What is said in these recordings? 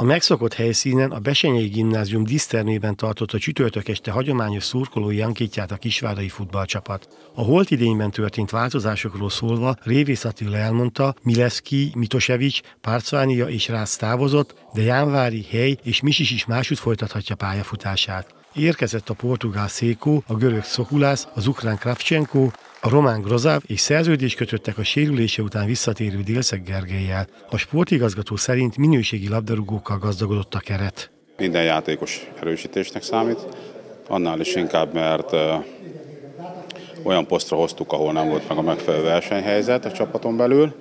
A megszokott helyszínen a Besenyei Gimnázium dísztermében tartotta csütörtök este hagyományos szurkolói ankítját a kisvárdai futballcsapat. A holt idényben történt változásokról szólva Révész Attila elmondta, Mileszki, Mitosevics, Párcvánia és Rász távozott, de Jánvári, Hely és Misis is másút folytathatja pályafutását. Érkezett a portugál Székó, a görög Szokulász, az ukrán Kravchenko, a román Grozáv és szerződés kötöttek a sérülése után visszatérő Délszeg Gergelyel. A sportigazgató szerint minőségi labdarúgókkal gazdagodott a keret. Minden játékos erősítésnek számít, annál is inkább, mert olyan posztra hoztuk, ahol nem volt meg a megfelelő versenyhelyzet a csapaton belül.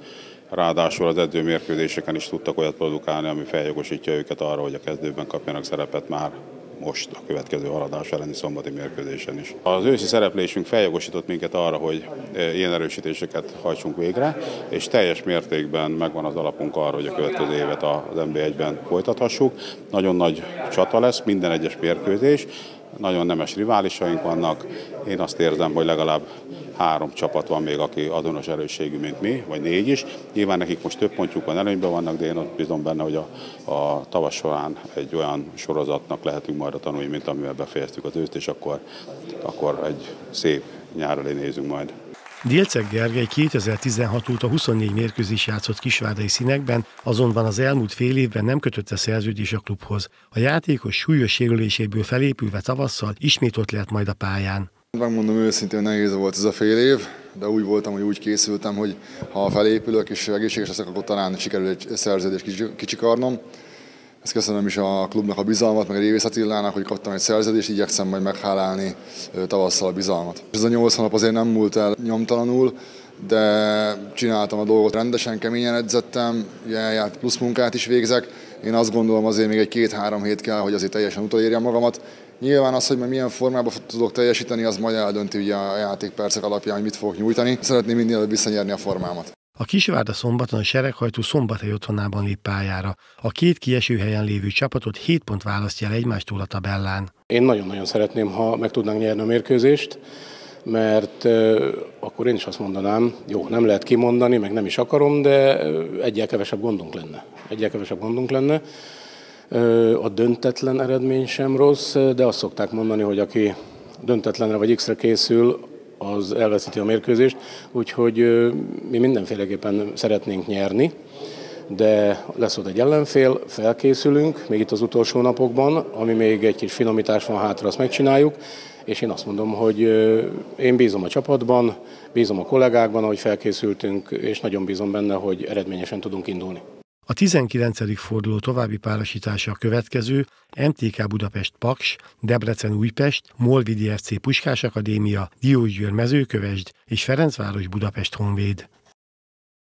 Ráadásul az edzőmérkőzéseken is tudtak olyat produkálni, ami feljogosítja őket arra, hogy a kezdőben kapjanak szerepet már most a következő haladás elleni szombati mérkőzésen is. Az őszi szereplésünk feljogosított minket arra, hogy e, ilyen erősítéseket hajtsunk végre, és teljes mértékben megvan az alapunk arra, hogy a következő évet az NB1-ben folytathassuk. Nagyon nagy csata lesz, minden egyes mérkőzés, nagyon nemes riválisaink vannak. Én azt érzem, hogy legalább három csapat van még, aki azonos erősségű, mint mi, vagy négy is. Nyilván nekik most több pontjuk van, előnyben vannak, de én ott bízom benne, hogy a, a tavasz során egy olyan sorozatnak lehetünk majd a tanulni, mint amivel befejeztük az őt, és akkor, akkor egy szép nyár elé nézünk majd. Délceg Gergely 2016 óta 24 mérkőzés játszott kisvárdai színekben, azonban az elmúlt fél évben nem kötötte szerződés a klubhoz. A játékos súlyos sérüléséből felépülve tavasszal ismét ott lehet majd a pályán. Megmondom őszintén, nehéz volt ez a fél év, de úgy voltam, hogy úgy készültem, hogy ha felépülök és egészséges leszek, akkor talán sikerül egy szerződést kicsikarnom. Ezt köszönöm is a klubnak a bizalmat, meg a Révész Attilának, hogy kaptam egy szerződést, igyekszem majd meghálálni tavasszal a bizalmat. Ez a nyolc nap azért nem múlt el nyomtalanul, de csináltam a dolgot rendesen, keményen edzettem, plusz munkát is végzek. Én azt gondolom azért még egy két-három hét kell, hogy azért teljesen utolérjem magamat. Nyilván az, hogy milyen formában tudok teljesíteni, az majd eldönti ugye a játékpercek alapján, hogy mit fogok nyújtani. Szeretném minél visszanyerni a formámat. A Kisvárda szombaton a sereghajtó szombathely otthonában lép pályára. A két kieső helyen lévő csapatot 7 pont választja el egymástól a tabellán. Én nagyon-nagyon szeretném, ha meg tudnánk nyerni a mérkőzést, mert akkor én is azt mondanám, jó, nem lehet kimondani, meg nem is akarom, de egyel kevesebb gondunk lenne. Egyel kevesebb gondunk lenne. A döntetlen eredmény sem rossz, de azt szokták mondani, hogy aki döntetlenre vagy X-re készül, az elveszíti a mérkőzést, úgyhogy mi mindenféleképpen szeretnénk nyerni, de lesz ott egy ellenfél, felkészülünk, még itt az utolsó napokban, ami még egy kis finomítás van hátra, azt megcsináljuk, és én azt mondom, hogy én bízom a csapatban, bízom a kollégákban, ahogy felkészültünk, és nagyon bízom benne, hogy eredményesen tudunk indulni. A 19. forduló további párosítása a következő MTK Budapest Paks, Debrecen Újpest, Molvidi FC Puskás Akadémia, Diósgyőr Mezőkövesd és Ferencváros Budapest Honvéd.